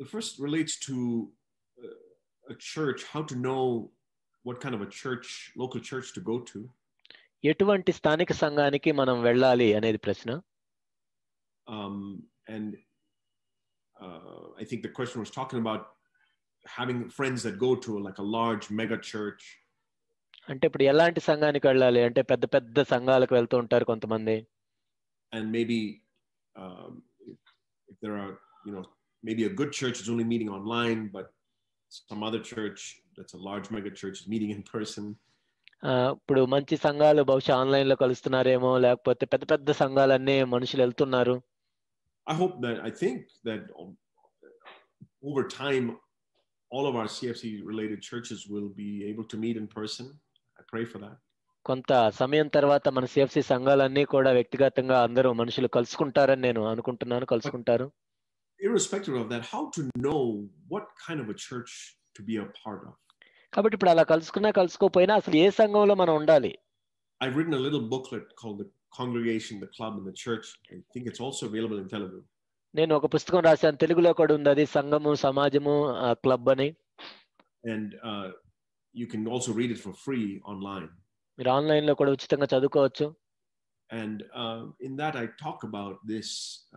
the first relates to uh, a church, how to know what kind of a church, local church to go to. ఎటువంటి స్థానిక సంఘానికి మనం వెళ్ళాలి అనేది ప్రశ్న Um, and uh, I think the question was talking about having friends that go to like a large mega church. అంటే ఇప్పుడు ఎలాంటి సంఘానికి వెళ్ళాలి అంటే పెద్ద పెద్ద సంఘాలకు వెళ్తూ ఉంటారు కొంతమంది and maybe um, if, if there are you know maybe a good church is only meeting online but some other church that's a large mega church is meeting in person ఆ, ఇప్పుడు మంచి సంఘాలు బహుశా ఆన్లైన్ లో కలుస్తున్నారేమో లేకపోతే పెద్ద పెద్ద సంఘాలన్నీ మనుషులు వెళ్తున్నారు i hope that i think that um, over time all of our cfc related churches will be able to meet in person i pray for that కొంత సమయం తర్వాత మన సిఎఫ్సి సంఘాలన్నీ కూడా వ్యక్తిగతంగా అందరూ మనుషులు కలుసుకుంటారని నేను అనుకుంటున్నాను కలుసుకుంటారు irrespective of that how to know what kind of a church to be a part of కాబట్టి ఇప్పుడు అలా కలుసుకున్నా కలుసుకోపోయినా అసలు ఏ సంఘంలో మనం ఉండాలి i've written a little booklet called the congregation the club and the church i think it's also available in telugu నేను ఒక పుస్తకం రాశాను తెలుగులో కూడా ఉంది అది సంఘము సమాజము క్లబ్ అని and uh, you can also read it for free online. మీరు ఆన్లైన్ లో కూడా ఉచితంగా చదువుకోవచ్చు And uh, in that, I talk about this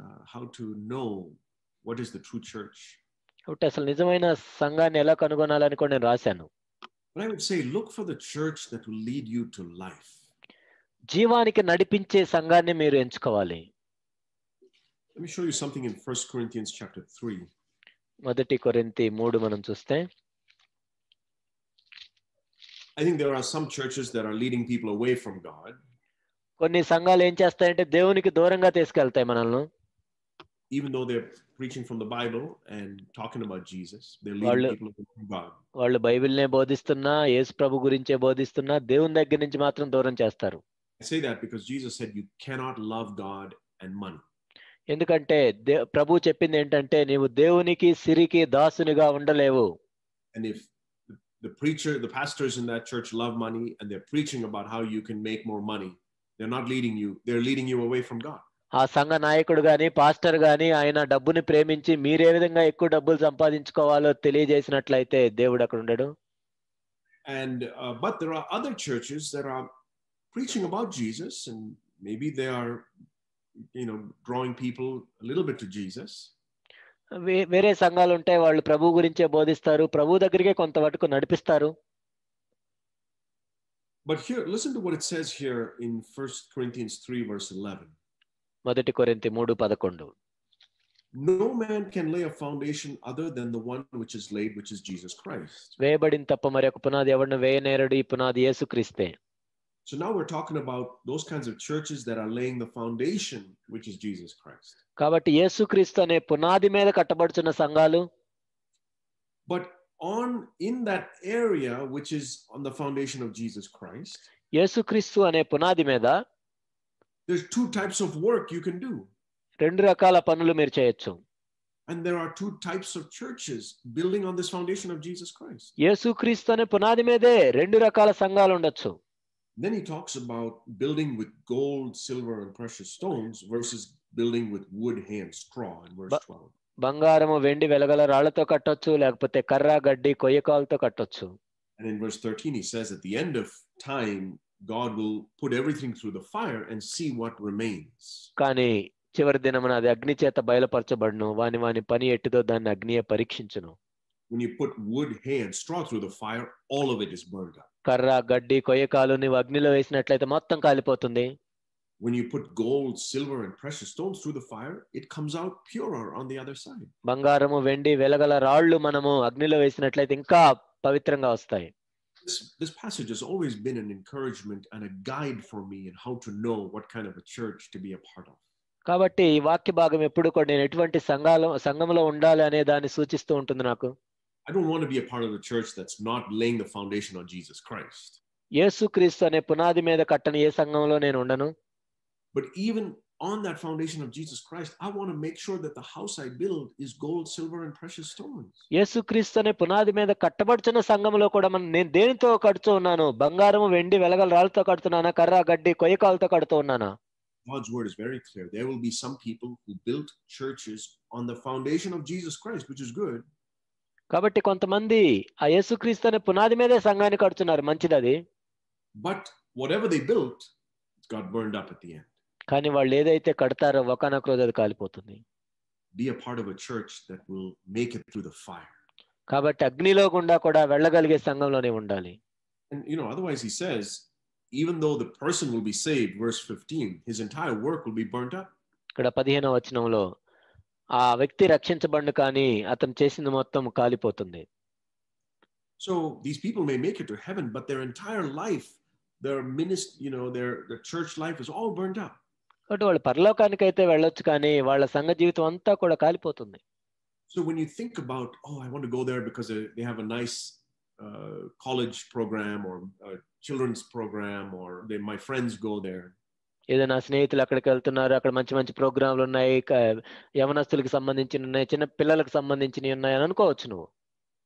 uh, how to know what is the true church. కాబట్టి అసలు నిజమైన సంఘాన్ని ఎలా కనుగొనాలని కూడా నేను రాశాను But I would say, look for the church that will lead you to life. జీవానికి నడిపించే సంఘాన్ని మీరు ఎంచుకోవాలి Let me show you something in 1 Corinthians chapter 3. మొదటి కొరింతి మూడు మనం చూస్తే I think there are some churches that are leading people away from God, కొన్ని సంఘాలు ఏం చేస్తాయంటే దేవునికి దూరంగా తీసుకెళ్తాయి మనల్ని even though they're preaching from the Bible and talking about Jesus. They're leading వాళ్ళు- people away from God. వాళ్ళు బైబిల్నే బోధిస్తున్నా యేసు ప్రభు గురించే బోధిస్తున్నా దేవుని దగ్గర నుంచి మాత్రం దూరం చేస్తారు I say that because Jesus said you cannot love God and money. ఎందుకంటే దే ప్రభు చెప్పింది ఏంటంటే నీవు దేవునికి సిరికి దాసునిగా ఉండలేవు And if the- the preacher, the pastors in that church love money and they're preaching about how you can make more money, they're not leading you, they're leading you away from God. ఆ సంఘ నాయకుడు కానీ pastor కానీ ఆయన డబ్బుని ప్రేమించి మీరే విధంగా ఎక్కువ డబ్బులు సంపాదించుకోవాలో తెలియజేసినట్లయితే దేవుడు అక్కడ ఉండడు. And but there are other churches there are preaching about Jesus and maybe they are you know drawing people a little bit to Jesus వేరే సంఘాలు ఉంటాయి వాళ్ళు ప్రభు గురించే బోధిస్తారు ప్రభు దగ్గరికే కొంత వరకు నడిపిస్తారు. But here listen to what it says here in first Corinthians 3 verse 11 మొదటి కొరింతి మూడు పదకొండు No man can lay a foundation other than the one which is laid, which is Jesus Christ. వేయబడిన తప్ప మరి ఒక పునాది ఎవరిని వేయనేరడు ఈ పునాది యేసుక్రీస్తే So now we're talking about those kinds of churches that are laying the foundation, which is Jesus Christ. కాబట్టి యేసుక్రీస్తు అనే పునాది మీద కట్టబడుచున్న సంఘాలు But on in that area, which is on the foundation of Jesus Christ, యేసుక్రీస్తు అనే పునాది మీద there's two types of work you can do. రెండు రకాల పనులు మీరు చేయొచ్చు And there are two types of churches building on this foundation of Jesus Christ. యేసుక్రీస్తు అనే పునాది మీదే రెండు రకాల సంఘాలు ఉండొచ్చు Then he talks about building with gold, silver, and precious stones versus building with wood, hay, and straw in verse But- 12. బంగారము వెండి వెలగల రాళ్లతో కట్టొచ్చు లేకపోతే కర్ర గడ్డి కొయ్యకాలతో కట్టొచ్చు And in verse 13, he says, At the end of time, God will put everything through the fire and see what remains. కానీ చివరి దినమున అది అగ్ని చేత బయలుపరచబడును వాని వాని పని ఎట్టిదో దాన్ని అగ్నియే పరీక్షించును When you put wood, hay, and straw through the fire, all of it is burned up. కర్ర గడ్డి కొయ్యకాలు నువ్వు అగ్నిలో వేసినట్లయితే మొత్తం కాలిపోతుంది When you put gold, silver, and precious stones through the fire, it comes out purer on the other side. బంగారము వెండి వెలగల రాళ్ళు మనము అగ్నిలో వేసినట్లయితే ఇంకా పవిత్రంగా వస్తాయి This, this passage has always been an encouragement and a guide for me in how to know what kind of a church to be a part of. కాబట్టి ఈ వాక్య భాగం ఎప్పుడు కూడా నేను ఎటువంటి సంఘాలు సంఘంలో ఉండాలి అనే దాన్ని సూచిస్తూ ఉంటుంది నాకు I don't want to be a part of a church that's not laying the foundation on Jesus Christ. యేసుక్రీస్తు అనే పునాది మీద కట్టని ఏ సంఘంలో నేను ఉండను But even on that foundation of Jesus Christ, I want to make sure that the house I build is gold, silver, and precious stones. యేసుక్రీస్తు అనే పునాది మీద కట్టబడుచున్న సంఘంలో కూడా మనం నేను దేనితో కడుతూ ఉన్నాను బంగారం వెండి వెలగల రాళ్ళతో కడుతున్నానా కర్ర గడ్డి కొయ్యకాలతో కడుతూ ఉన్నానా God's word is very clear. There will be some people who built churches on the foundation of Jesus Christ, which is good. కాబట్టి కొంతమంది ఆ యేసుక్రీస్తు అనే పునాది మీదే సంఘాన్ని కడుతున్నారు మంచిది అది But whatever they built, it got burned up at the end. కానీ వాళ్ళు ఏదైతే కడతారో ఒకనొక రోజు అది కాలిపోతుంది Be a part of a church that will make it through the fire. కాబట్టి అగ్నిలో గుండా కూడా వెళ్ళగలిగే సంఘంలోనే ఉండాలి And you know, otherwise he says, even though the person will be saved, verse 15, his entire work will be burnt up. ఇక్కడ పదిహేనవ వచనంలో ఆ వ్యక్తి రక్షించబడిన కానీ అతను చేసింది మొత్తం కాలిపోతుంది So these people may make it to heaven, but their entire life, their ministry, you know, their, their church life is all burnt up. కాబట్టి వాళ్ళు పరలోకానికి అయితే వెళ్ళొచ్చు కానీ వాళ్ళ సంఘ జీవితం అంతా కూడా కాలిపోతుంది So when you think about, oh, I want to go there because they have a nice uh, college program or a children's program, or they, my friends go there. ఏదో నా స్నేహితులు అక్కడికి వెళ్తున్నారు అక్కడ మంచి మంచి ప్రోగ్రాంలు ఉన్నాయి యవనస్తులకు సంబంధించిన ఉన్నాయి చిన్న పిల్లలకు సంబంధించినవి ఉన్నాయి అని అనుకోవచ్చు నువ్వు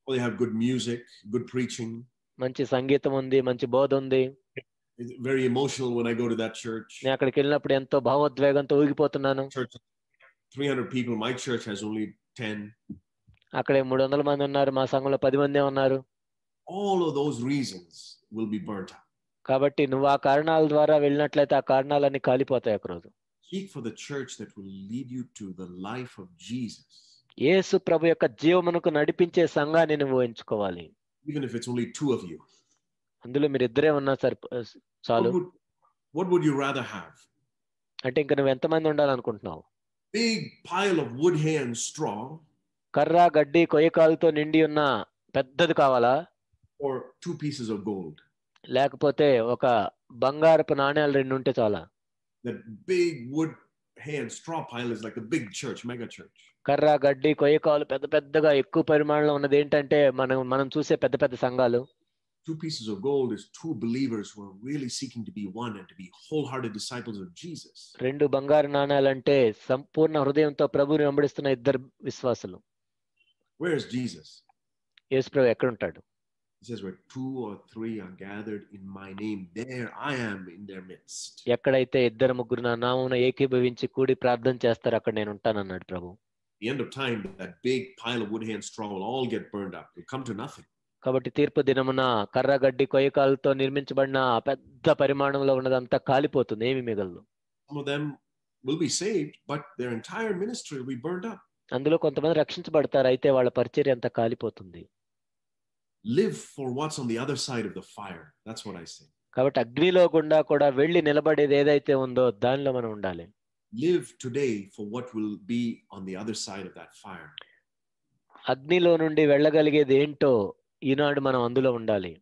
they have good music, good preaching. మంచి సంగీతం ఉంది మంచి బోధ ఉంది very emotional when I go to that church. నేను అక్కడికి వెళ్ళినప్పుడు ఎంతో భావోద్వేగంతో ఊగిపోతున్నాను Church, 300 people. My church has only 10. అక్కడే మూడు వందల మంది ఉన్నారు మా సంఘంలో పది మందే ఉన్నారు All of those reasons will be burnt up. కాబట్టి నువ్వు ఆ కారణాల ద్వారా వెళ్ళినట్లయితే ఆ కారణాలన్నీ కాలిపోతాయి ఒకరోజు Seek for the church that will lead you to the life of Jesus, యేసు ప్రభు యొక్క జీవమునకు నడిపించే సంఘాన్ని నువ్వు ఎంచుకోవాలి even if it's only two of you. అందులో మీరు ఇద్దరే ఉన్నా సరి చాలు What would, what would you rather have? అంటే ఇంకా నువ్వు ఎంతమంది ఉండాలనుకుంటున్నావు Big pile of wood hay and straw, కర్ర గడ్డి కొయ్యకాలతో నిండి ఉన్న పెద్దది కావాలా or two pieces of gold? లేకపోతే ఒక బంగారపు నాణ్యాలు రెండు ఉంటే చాలా That big wood hay and straw pile is like a big church, mega church. కర్ర గడ్డి కొయ్యకాలు పెద్ద పెద్దగా ఎక్కువ పరిమాణంలో ఉన్నది ఏంటంటే మనం మనం చూసే పెద్ద పెద్ద సంఘాలు Two pieces of gold is two believers who are really seeking to be one and to be wholehearted disciples of Jesus. రెండు బంగారు నాణ్యాలంటే సంపూర్ణ హృదయంతో ప్రభుని వెంబడిస్తున్న ఇద్దరు విశ్వాసులు Where is Jesus? యేసు ప్రభు ఎక్కడ ఉంటాడు He says, Where two or three are gathered in my name, there I am in their midst. ఎక్కడైతే ఇద్దరు ముగ్గురు నా నామమున ఏకీభవించి కూడి ప్రార్థన చేస్తారు అక్కడ నేను ఉంటానన్నాడు ప్రభు At the end of time, that big pile of wood, hay, and straw will all get burned up. It'll come to nothing. కాబట్టి తీర్పు దినమున కర్రగడ్డి కొయ్యకాలతో నిర్మించబడిన పెద్ద పరిమాణంలో ఉన్నదంతా కాలిపోతుంది ఏమి మిగలదు. అందులో కొంతమంది రక్షించబడతారు అయితే వాళ్ళ పరిచర్య అంతా కాలిపోతుంది. కాబట్టి అగ్నిలో గుండా కూడా వెళ్ళి నిలబడేది ఏదైతే ఉందో దానిలో మనం ఉండాలి. Live today for what will be on the other side of that fire. ఈనాడు మనం అందులో ఉండాలి.